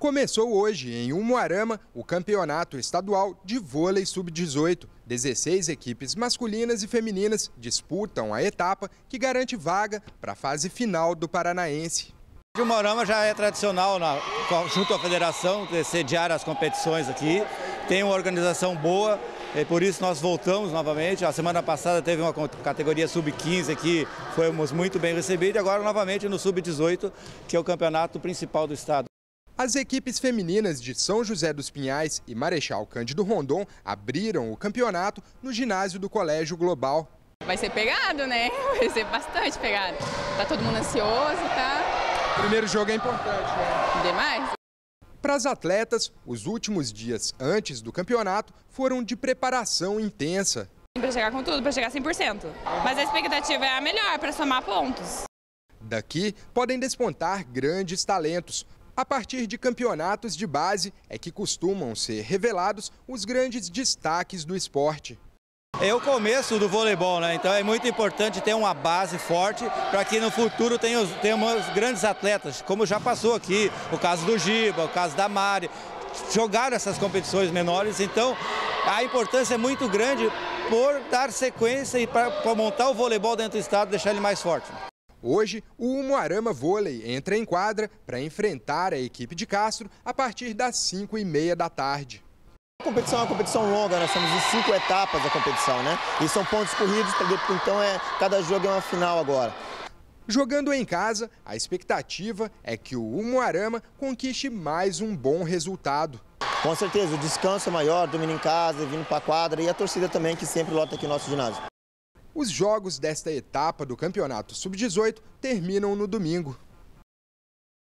Começou hoje, em Umuarama, o campeonato estadual de vôlei sub-18. 16 equipes masculinas e femininas disputam a etapa que garante vaga para a fase final do Paranaense. O Umuarama já é tradicional na, junto à federação sediar as competições aqui. Tem uma organização boa, e por isso nós voltamos novamente. A semana passada teve uma categoria sub-15 aqui, fomos muito bem recebidos. E agora novamente no sub-18, que é o campeonato principal do estado. As equipes femininas de São José dos Pinhais e Marechal Cândido Rondon abriram o campeonato no ginásio do Colégio Global. Vai ser pegado, né? Vai ser bastante pegado. Tá todo mundo ansioso, tá? O primeiro jogo é importante, né? Demais. Para as atletas, os últimos dias antes do campeonato foram de preparação intensa. Para chegar com tudo, para chegar 100%. Mas a expectativa é a melhor, para somar pontos. Daqui podem despontar grandes talentos, a partir de campeonatos de base é que costumam ser revelados os grandes destaques do esporte. É o começo do voleibol, né? Então é muito importante ter uma base forte para que no futuro tenhamos grandes atletas, como já passou aqui, o caso do Giba, o caso da Mari, jogaram essas competições menores, então a importância é muito grande por dar sequência e para montar o voleibol dentro do estado, deixar ele mais forte. Hoje, o Umuarama Vôlei entra em quadra para enfrentar a equipe de Castro a partir das 5 e meia da tarde. A competição é uma competição longa, nós estamos em cinco etapas da competição, né? E são pontos corridos, então é, cada jogo é uma final agora. Jogando em casa, a expectativa é que o Umuarama conquiste mais um bom resultado. Com certeza, o descanso é maior, dormindo em casa, vindo para a quadra e a torcida também que sempre lota aqui no nosso ginásio. Os jogos desta etapa do Campeonato Sub-18 terminam no domingo.